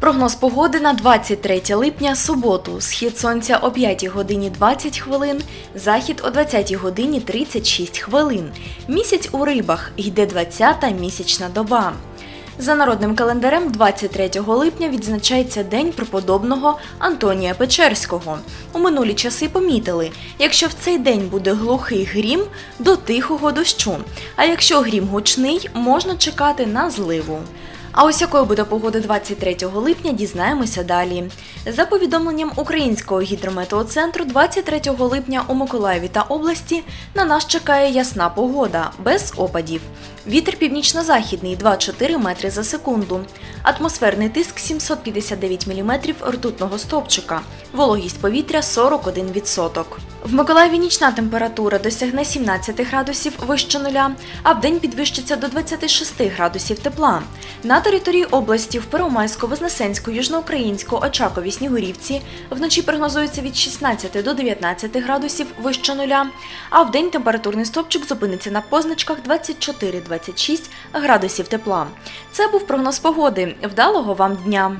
Прогноз погоди на 23 липня суботу. Схід сонця о 5 годині 20 хвилин, захід о 20 годині 36 хвилин. Місяць у рибах йде 20-та місячна доба. За народним календарем 23 липня відзначається День преподобного Антонія Печерського. У минулі часи помітили, якщо в цей день буде глухий грім, до тихого дощу. А якщо грім гучний, можна чекати на зливу. А ось якою буде погода 23 липня, дізнаємося далі. За повідомленням Українського гідрометеоцентру, 23 липня у Миколаєві та області на нас чекає ясна погода, без опадів. Вітер північно-західний 2-4 метри за секунду. Атмосферний тиск 759 мм ртутного стовпчика. Вологість повітря 41%. В Миколаєві нічна температура досягне 17 градусів вище нуля, а вдень підвищиться до 26 градусів тепла. На території області в Первомайську, Вознесенську, Южноукраїнську, Очакові, Снігурівці вночі прогнозується від 16 до 19 градусів вище нуля, а вдень температурний стопчик зупиниться на позначках 24-26 градусів тепла. Це був прогноз погоди. Вдалого вам дня!